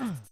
Mm.